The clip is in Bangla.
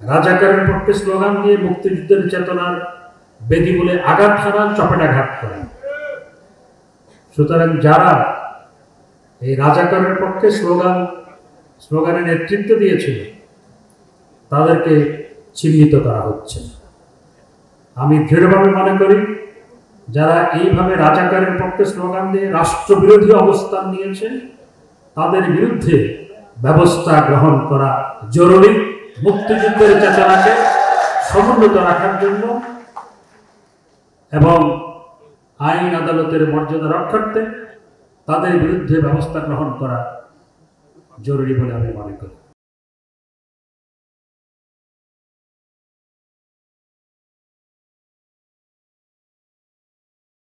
রাজাকারের পক্ষে স্লোগান দিয়ে মুক্তিযুদ্ধের চেতনার বেদি বলে আঘাত হারান চপেটাঘাত করেন। সুতরাং যারা এই রাজাকারের পক্ষে স্লোগান, স্লোগানের নেতৃত্ব দিয়েছিল, তাদেরকে চিহ্নিত করা হচ্ছে। আমি দৃঢ়ভাবে মনে করি, যারা এইভাবে রাজাকারের পক্ষে স্লোগান দিয়ে রাষ্ট্রবিরোধী অবস্থান নিয়েছে, তাদের বিরুদ্ধে ব্যবস্থা গ্রহণ করা জরুরি। মুক্তিযুদ্ধের চেতনাকে সমুন্নত রাখার জন্য এবং আইন আদালতের মর্যাদা রক্ষার্থে তাদের বিরুদ্ধে ব্যবস্থা গ্রহণ করা জরুরি বলে আমি মনে করি।